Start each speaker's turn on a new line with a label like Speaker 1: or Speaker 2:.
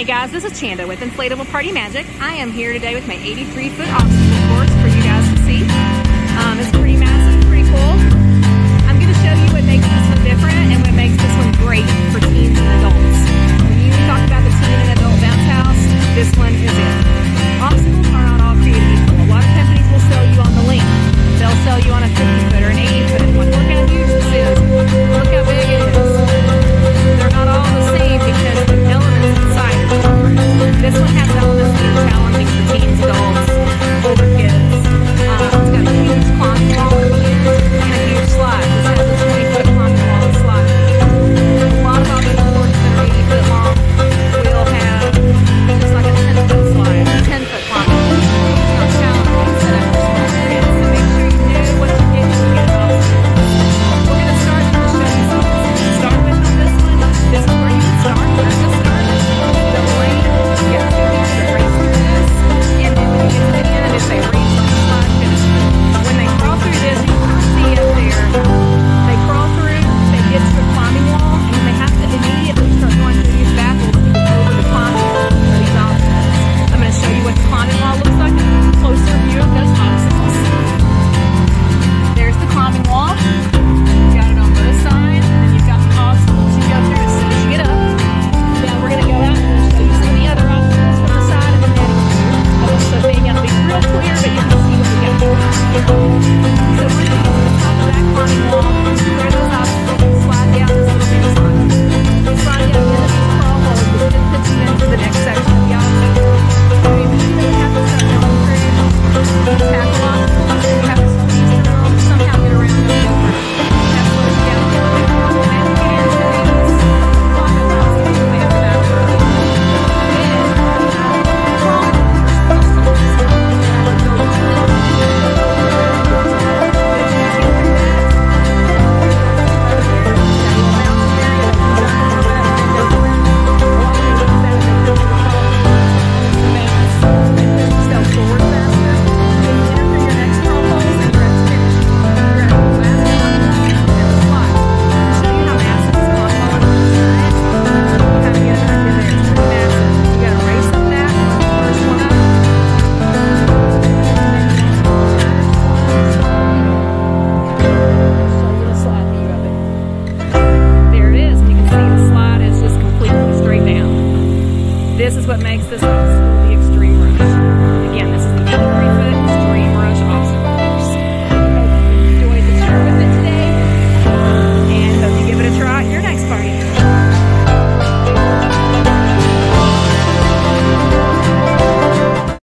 Speaker 1: Hey guys, this is Chanda with Inflatable Party Magic. I am here today with my 83 foot obstacle course for you guys to see. Um, it's pretty massive, pretty cool. I'm going to show you what makes this one different and what makes this one great for teens and adults. When you talk about the teen and adult bounce house, this one is it. Obstacles are not all created equal. A lot of companies will sell you on the link. They'll sell you on a 50 foot or an 80 This is what makes this school the Extreme Rush.